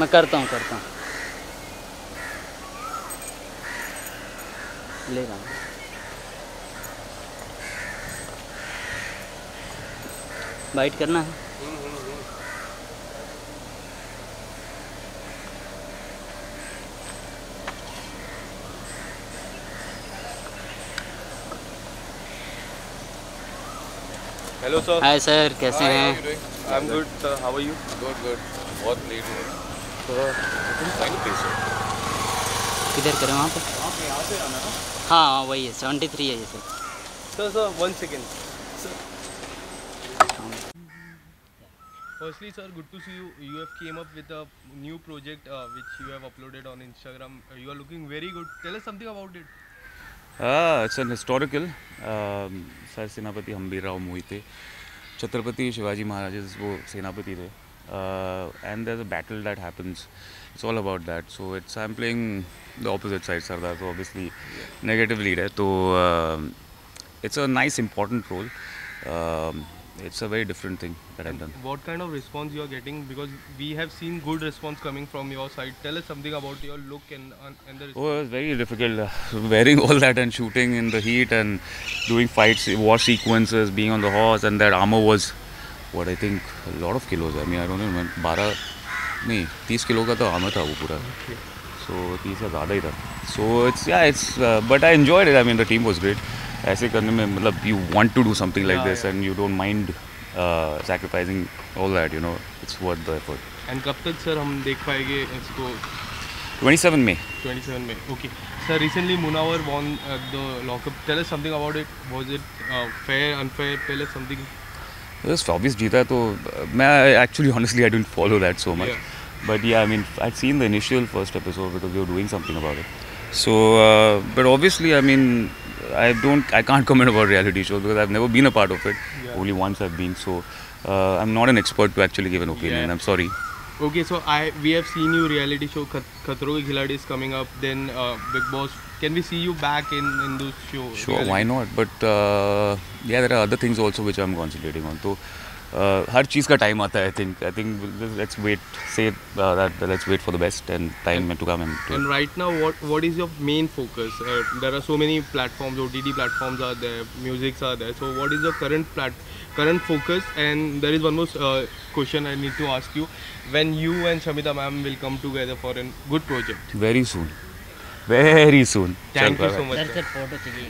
मैं करता हूँ करता हूँ। ले रहा हूँ। बाइट करना है? हेलो सर हाय सर कैसे हैं? I am good sir how are you good good बहुत लेट हो फाइन प्लेस किधर करें वहाँ पे हाँ हाँ वही है सेवेंटी थ्री है ये sir sir sir one second Firstly, sir, good to see you. You have came up with a new project uh, which you have uploaded on Instagram. Uh, you are looking very good. Tell us something about it. Ah, it's an historical. Um, sir सेनापति हम्बीर राव मोहिते छत्रपति शिवाजी महाराज वो सेनापति थे uh, and there's a battle that happens. It's all about that. So it's I'm playing the opposite side, Sardar. So obviously, negative lead. Eh? So uh, it's a nice important role. Um, it's a very different thing that I've done. What kind of response you are getting? Because we have seen good response coming from your side. Tell us something about your look and and the. Response. Oh, it was very difficult uh, wearing all that and shooting in the heat and doing fights, war sequences, being on the horse, and that armor was what I think lot of kilos है मैं आई मैं बारह नहीं तीस kilo का तो आम था वो पूरा। सो तीस या ज़्यादा ही था। So it's yeah it's but I enjoy I mean the team was great ऐसे करने में मतलब you want to do something like this and you don't mind sacrificing all that you know it's worth the effort and कब तक sir हम देख पाएँगे इसको? 27 में 27 में okay sir recently Munawar won the Lock Upp tell something about it was it fair unfair tell something obvious जीता so तो uh, actually honestly I didn't follow that so much. Yeah. But yeah, I mean I'd seen the initial first episode because we were doing something about it. So, uh, but obviously I mean I don't I can't comment about reality shows because I've never been a part of it. Yeah. Only once I've been. So uh, I'm not an expert to actually give an opinion. Yeah. I'm sorry. Okay so I we have seen you reality show Khatron Ke Khiladi is coming up then Bigg Boss can we see you back in in this show show why not but yeah there are other things also which I am concentrating on तो हर चीज़ का time आता है I think I think let's wait से that let's wait for the best and time to come and right now what what is your main focus there are so many platforms OTT platforms are there musics are there so what is your current platform current focus? And there is one more uh, question I need to ask you. When you and Shamita ma'am will come together for a good project? very soon very soon Thank Chal, you so bye-bye. much.